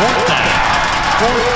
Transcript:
Fourth down. Fourth.